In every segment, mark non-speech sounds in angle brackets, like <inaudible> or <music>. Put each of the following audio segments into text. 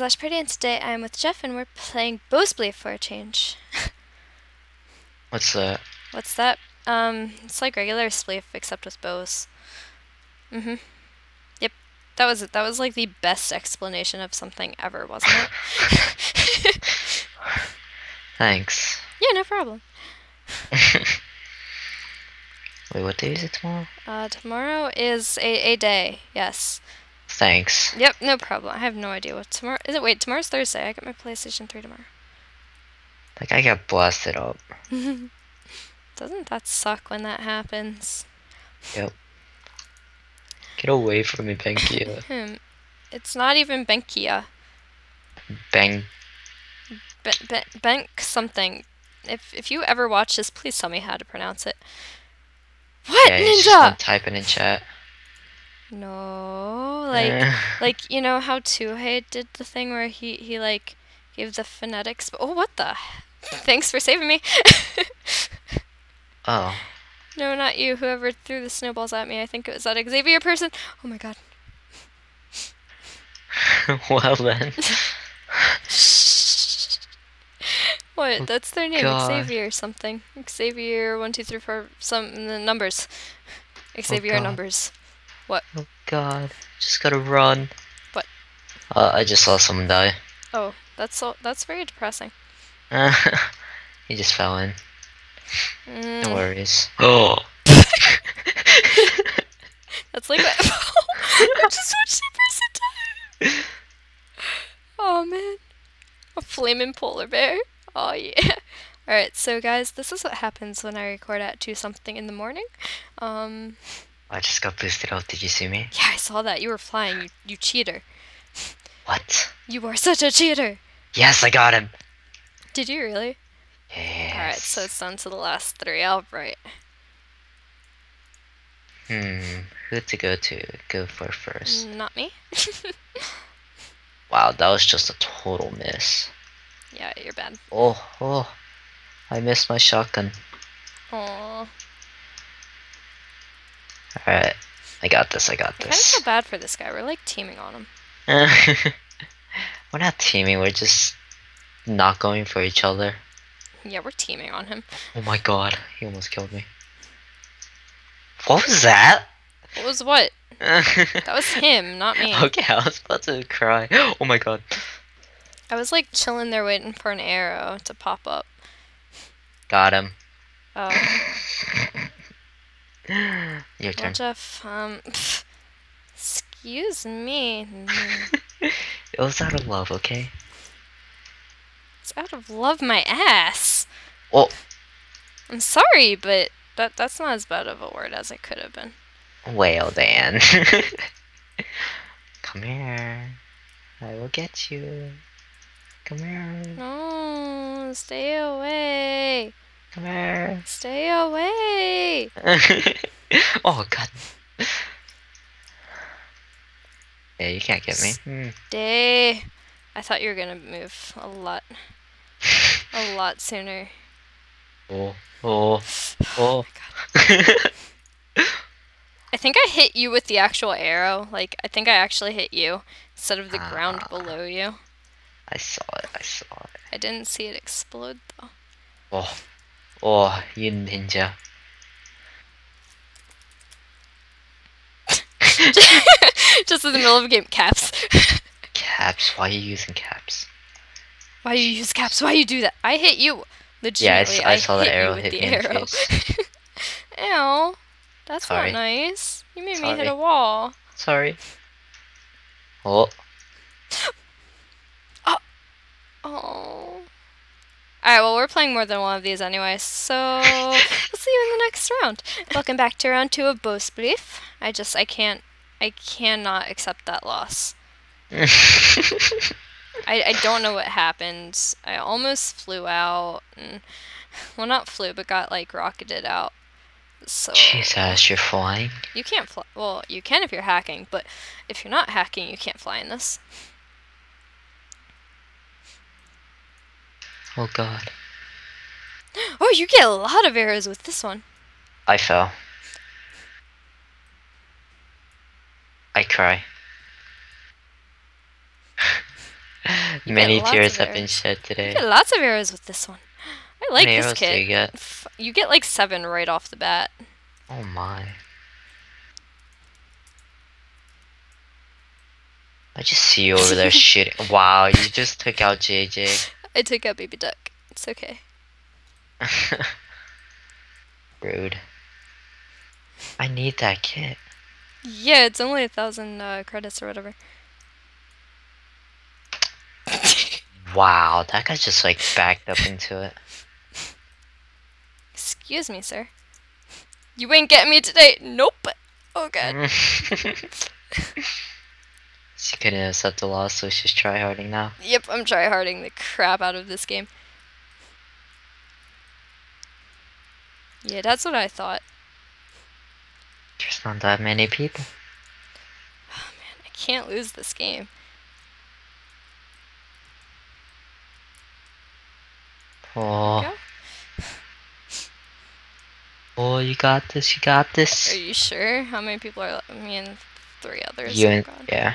is AshPurdyy and today I'm with Jeff and we're playing Bowspleef for a change. <laughs> What's that? What's that? Um, it's like regular Spleef except with bows. Mm-hmm. Yep. That was it. That was like the best explanation of something ever, wasn't it? <laughs> Thanks. yeah, no problem. <laughs> Wait, what day is it tomorrow? Uh, tomorrow is a, a day, yes. Thanks. Yep, no problem. I have no idea what tomorrow is. It wait, tomorrow's Thursday. I get my PlayStation 3 tomorrow. Like I got blasted up. <laughs> Doesn't that suck when that happens? Yep. Get away from me, Benkia. <laughs> It's not even Benkia. Bang. Ben, ben, Benk something. If if you ever watch this, please tell me how to pronounce it. What Yeah, just ninja? gonna type it in chat. No, like <laughs> like you know how Tuhei did the thing where he he like gave the phonetics. Oh, what the? Thanks for saving me. oh. <laughs> no, not you. Whoever threw the snowballs at me. I think it was that Xavier person. Oh my god. <laughs> well then. What? Oh, That's their name. God. Xavier something. Xavier one two three four some the numbers. Oh, Xavier God. numbers. What? Oh god. Just gotta run. What? Uh, I just saw someone die. Oh, that's so that's very depressing. <laughs> he just fell in. Mm, No worries. Oh. <gasps> <laughs> That's like what <laughs> I just watched the person die. Oh man. A flaming polar bear. Oh yeah. Alright, so guys, this is what happens when I record at two something in the morning. Um I just got boosted out. Did you see me? yeah, I saw that. You were flying, you you cheater. What? You are such a cheater. Yes, I got him. Did you really? Yes. Alright, so it's down to the last three. Alright. Hmm. Who to go to? Go for first. Not me. <laughs> Wow, that was just a total miss. yeah, you're bad. Oh, oh. I missed my shotgun. Aww. Alright. I got this, I got this. I kinda feel bad for this guy. We're like teaming on him. <laughs> we're not teaming, we're just not going for each other. Yeah, we're teaming on him. Oh my god, he almost killed me. What was that? What was what? <laughs> That was him, not me. okay, I was about to cry. <gasps> Oh my god. I was like chilling there waiting for an arrow to pop up. Got him. Oh, <laughs> Your turn. Jeff, um, pff, <laughs> excuse me. <laughs> It was out of love, okay? It's out of love my ass. Well. I'm sorry, but that that's not as bad of a word as it could have been. Well then. <laughs> Come here. I will get you. Come here. No, stay away. Come. Stay away. <laughs> oh god. Yeah, you can't get me. Stay. I thought you were gonna move a lot, a <laughs> lot sooner. Oh, oh, oh. <sighs> I think I hit you with the actual arrow. Like, I think I actually hit you instead of the ground Ah. below you. I saw it, I saw it. I didn't see it explode though. Oh, oh, you ninja. Just in the middle of a game, caps. Caps, why are you using caps? Why do you use caps? Why you do that? I hit you. Yeah, I, Legitimately, s- I saw the arrow with hit the me in the arrow. face. <laughs> Ew, that's Sorry. not nice. You made me hit Sorry. a wall. Sorry. Oh. Alright, well, we're playing more than one of these anyway, so <laughs> we'll see you in the next round. Welcome back to round two of Bowspleef. I just, I can't, I cannot accept that loss. <laughs> I, I don't know what happened. I almost flew out, and, well, not flew, but got, like, rocketed out. So, Jesus, you're flying. you can't fly, well, you can if you're hacking, but if you're not hacking, you can't fly in this. Oh god. Oh, you get a lot of arrows with this one. I fell. I cry. You Many tears have been shed You today. get lots of arrows with this one. I like this do you get? You get like seven right off the bat. Oh my. I just see you over there <laughs> shooting. Wow, you just took out JJ. I took out Baby Duck. It's okay. <laughs> Rude. I need that kit. Yeah, it's only a thousand uh, credits or whatever. Wow, that guy just like backed up into it. Excuse me, sir. You ain't getting me today. Nope. Oh god. <laughs> she couldn't accept the loss, so she's tryharding now. Yep, I'm tryharding the crap out of this game. Yeah, that's what I thought. There's not that many people. Oh man, I can't lose this game. Oh. Oh, you got this, you got this. Are you sure? How many people are? le- Me and three others. You and, yeah.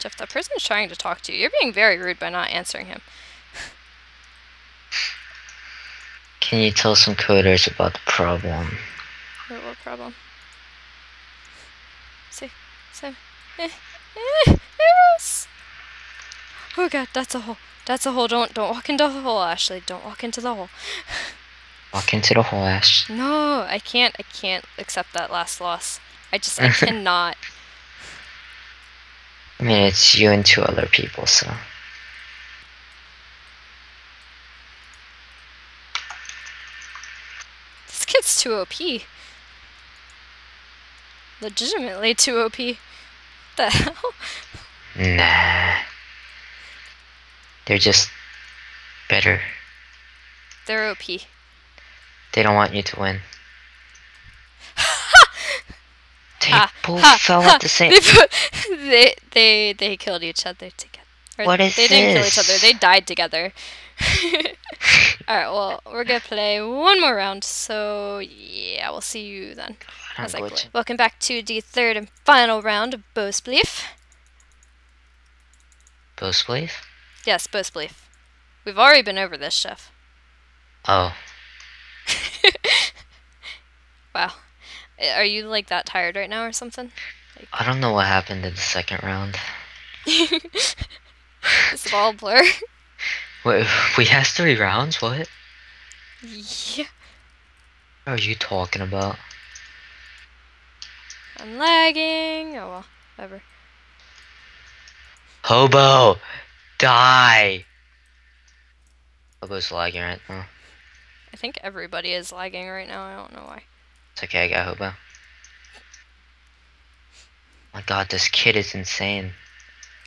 Jeff, that person's trying to talk to you. You're being very rude by not answering him. Can you tell some coders about the problem? What, what problem? See, see, eh, eh, arrows. Oh god, that's a hole. That's a hole. Don't don't walk into the hole, Ashley. Don't walk into the hole. Walk into the hole, Ash. No, I can't. I can't accept that last loss. I just I cannot. <laughs> I mean, it's you and two other people, so. This kid's too OP. Legitimately too OP. The <laughs> hell? Nah. They're just better. They're OP. They don't want you to win. They Ha, both ha, fell ha. at the same. They put, <laughs> they they they killed each other together. Or What is they didn't kill each other. They died together. <laughs> <laughs> All right. Well, we're gonna play one more round. So yeah, we'll see you then. I'm As I glitching. Welcome back to the third and final round of Boast Belief. Boast belief? Yes, Boast Belief. We've already been over this, Jeff. Oh, Wow. Uh, Are you like that tired right now or something? I don't know what happened in the second round. <laughs> Is it all blur? <laughs> Wait, we have three rounds? What? yeah. What are you talking about? I'm lagging. Oh well, whatever. Hobo! Die! Hobo's lagging right now. I think everybody is lagging right now. I don't know why. It's okay, I got Hobo. My god, this kid is insane.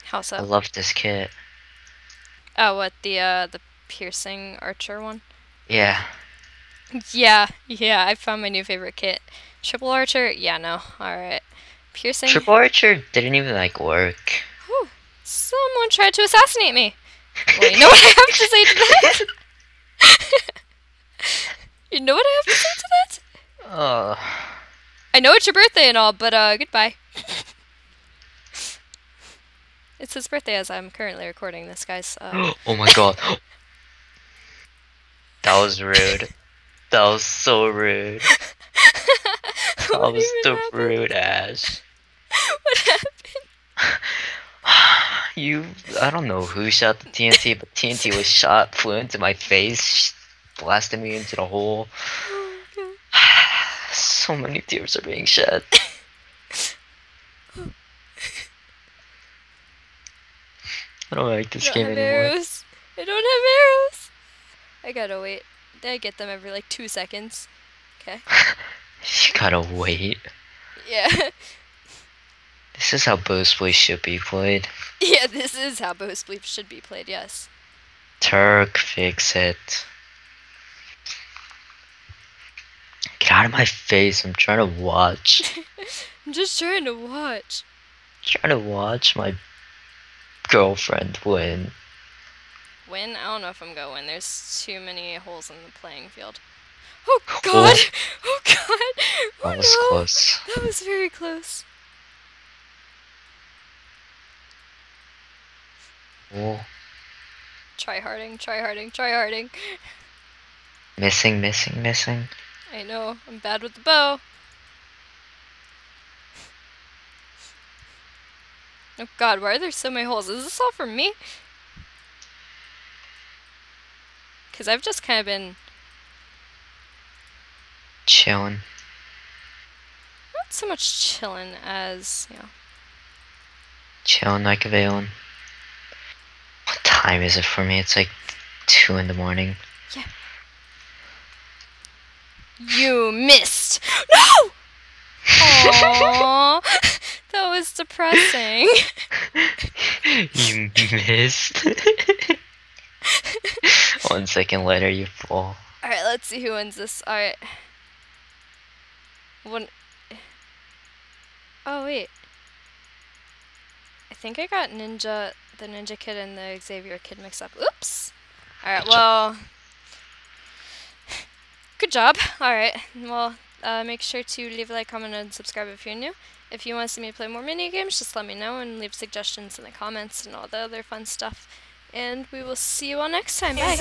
How so? I love this kid. Oh, what the uh the piercing archer one? Yeah. Yeah, yeah. I found my new favorite kit. Triple archer? Yeah, no. All right. Piercing. Triple Archer didn't even like work. Whew. Someone tried to assassinate me. Well, you know what I have to say to that? <laughs> <laughs> you know what I have to say to that? I know it's your birthday and all, but uh, goodbye. it's his birthday as I'm currently recording this, guys. Uh, <gasps> oh my god. that was rude. That was so rude. <laughs> That was the happened? rude ass. <laughs> What happened? <sighs> You, I don't know who shot the TNT, but TNT was shot, flew into my face, blasted me into the hole. So many tears are being shed. <laughs> I don't like this I game have anymore. arrows. I don't have arrows. I gotta wait. I get them every like two seconds. Okay. <laughs> You gotta wait. Yeah. <laughs> This is how Boy should be played. yeah, this is how Boast Bleep should be played, yes. Turk, fix it. Get out of my face, I'm trying to watch. <laughs> I'm just trying to watch. I'm trying to watch my girlfriend win. Win? I don't know if I'm gonna win. There's too many holes in the playing field. Oh god! Oh, <laughs> oh god! Oh, that was no. close. That was very close. Oh. Try harding, try harding, try harding. Missing, missing, missing. I know, I'm bad with the bow. Oh god, why are there so many holes? Is this all for me? Because I've just kind of been Chilling. not so much chilling as, you know. Chilling like a villain. What time is it for me? It's like 2 in the morning. You missed! No! Aww, <laughs> that was depressing. you missed. <laughs> One second later, you fall. Alright, let's see who wins this. Alright. One. Oh, wait. I think I got Ninja, the Ninja Kid and the Xavier Kid mixed up. Oops! Alright, Good job. well. Good job. <laughs> Alright, well, uh, make sure to leave a like, comment, and subscribe if you're new. If you want to see me play more mini games, just let me know and leave suggestions in the comments and all the other fun stuff. And we will see you all next time. Bye.